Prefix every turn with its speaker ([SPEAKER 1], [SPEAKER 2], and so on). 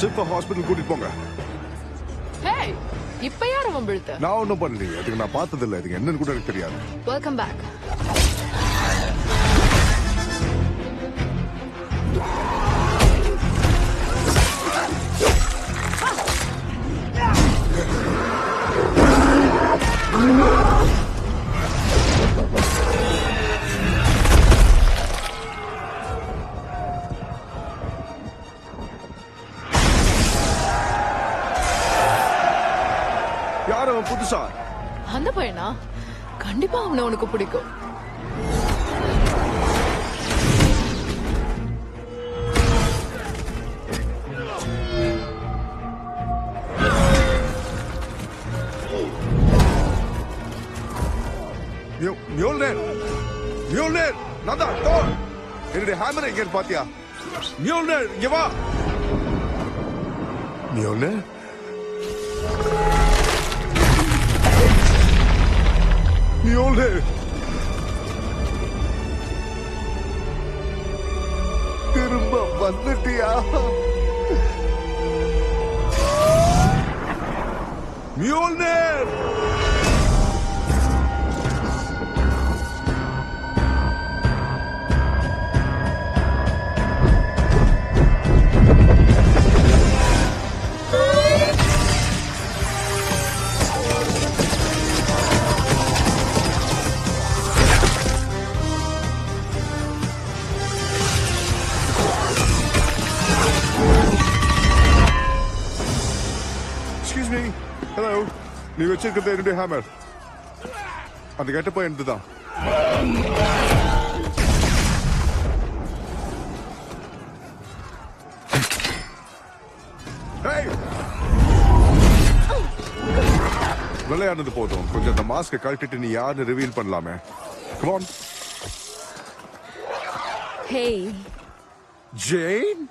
[SPEAKER 1] சிப்ப hospital கூட்டிட்டு போங்க.
[SPEAKER 2] ஹே இப்ப யார் அவன் விழுத்த?
[SPEAKER 1] நான் ஒன்றும் பண்ணலையே. அதுக்கு நான் பார்த்தது இல்லை இதுக்கு என்னன்னு கூட எனக்கு தெரியாது.
[SPEAKER 2] வெல்கம் பேக்
[SPEAKER 1] யார் அவன் புதுசா?
[SPEAKER 2] அந்த பையனா? கண்டிப்பா அவனை உனக்கு பிடிக்கும்.
[SPEAKER 1] மியோ- மியோல்னேர் மியோல்னேர் நான் தான் தோர் என்னுடைய ஹேமர் எங்க பாத்தியா? மியோல்னேர் இங்க வா! மியோல்னேர் திரும்ப வந்துட்டியா? மியோல்னேர் நீ வச்சிருக்கிறது என்னுடைய ஹேமர் அந்த கெட்டப்போ என்னது தான் விளையாடுனது போதும். கொஞ்சம் அந்த மாஸ்கை கழட்டிட்டு நீ யாருன்னு ரிவீல் பண்ணலாமே. Come on
[SPEAKER 3] hey
[SPEAKER 1] Jain